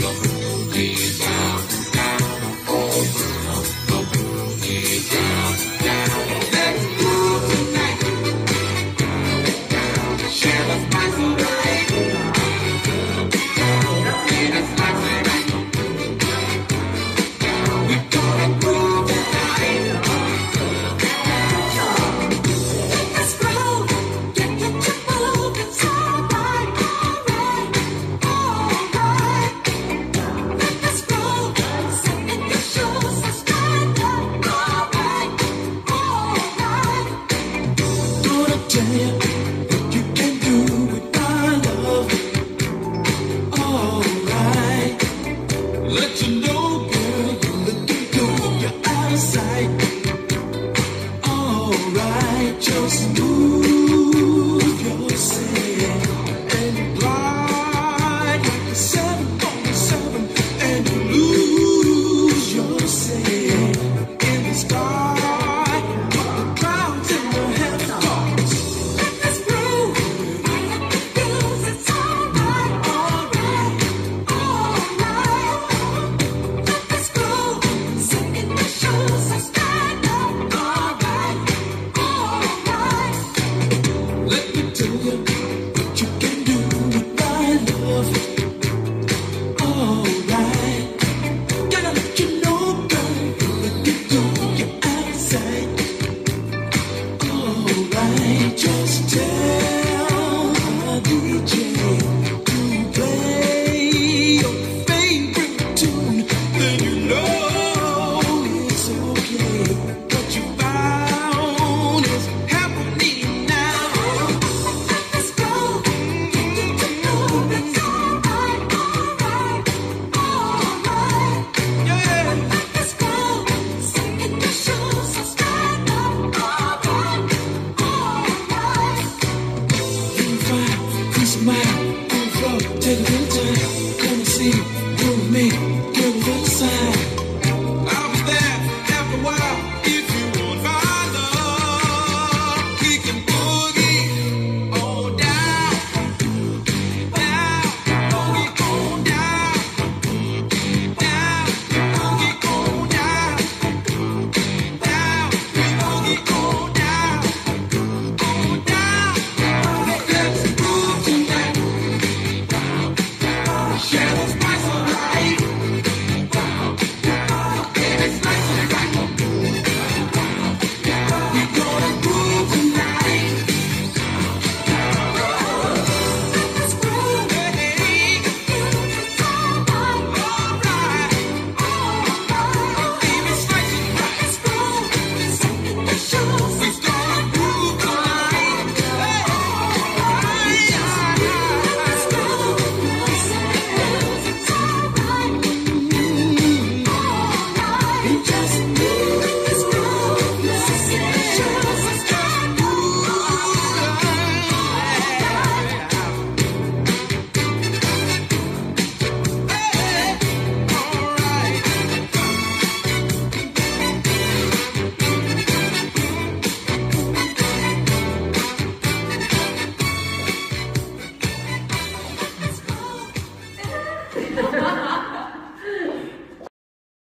Look alright, alright, just move. I just tell the DJ.